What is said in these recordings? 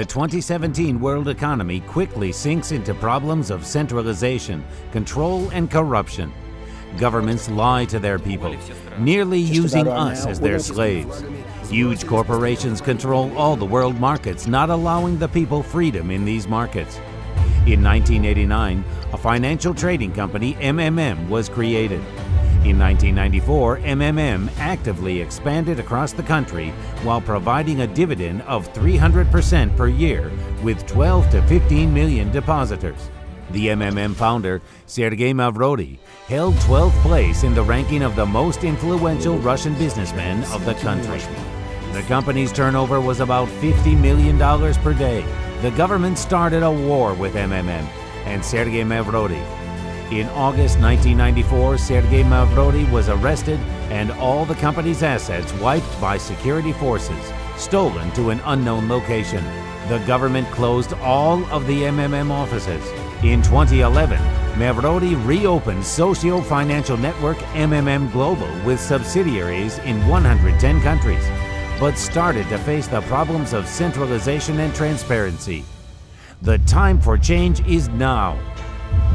The 2017 world economy quickly sinks into problems of centralization, control, and corruption. Governments lie to their people, nearly using us as their slaves. Huge corporations control all the world markets, not allowing the people freedom in these markets. In 1989, a financial trading company, MMM, was created. In 1994, MMM actively expanded across the country while providing a dividend of 300% per year with 12 to 15 million depositors. The MMM founder, Sergei Mavrodi, held 12th place in the ranking of the most influential Russian businessmen of the country. The company's turnover was about $50 million per day. The government started a war with MMM and Sergei Mavrodi. In August 1994, Sergei Mavrodi was arrested and all the company's assets wiped by security forces, stolen to an unknown location. The government closed all of the MMM offices. In 2011, Mavrodi reopened socio-financial network MMM Global with subsidiaries in 110 countries, but started to face the problems of centralization and transparency. The time for change is now.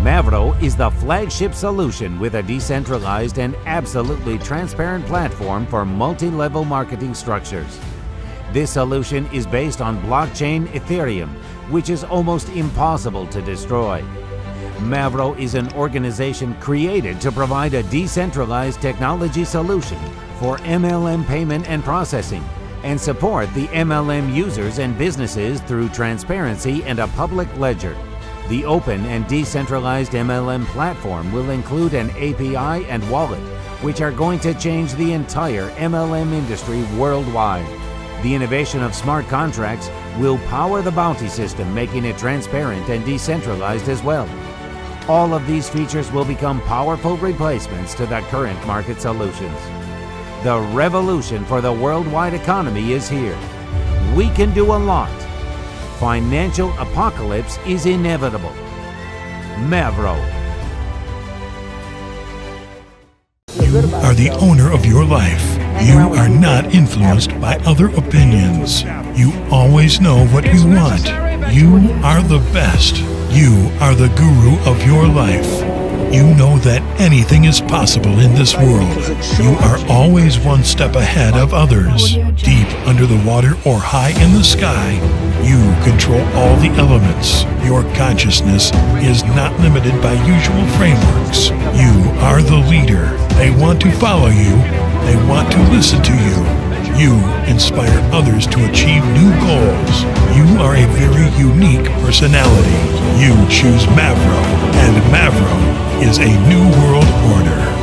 Mavro is the flagship solution with a decentralized and absolutely transparent platform for multi-level marketing structures. This solution is based on blockchain Ethereum, which is almost impossible to destroy. Mavro is an organization created to provide a decentralized technology solution for MLM payment and processing and support the MLM users and businesses through transparency and a public ledger. The open and decentralized MLM platform will include an API and wallet, which are going to change the entire MLM industry worldwide. The innovation of smart contracts will power the bounty system, making it transparent and decentralized as well. All of these features will become powerful replacements to the current market solutions. The revolution for the worldwide economy is here. We can do a lot. Financial apocalypse is inevitable. Mavro. You are the owner of your life. You are not influenced by other opinions. You always know what you want. You are the best. You are the guru of your life. You know that anything is possible in this world. You are always one step ahead of others. Deep under the water or high in the sky, you control all the elements. Your consciousness is not limited by usual frameworks. You are the leader. They want to follow you. They want to listen to you. You inspire others to achieve new goals. You are a very unique personality. You choose Mavro, and Mavro is a new world order.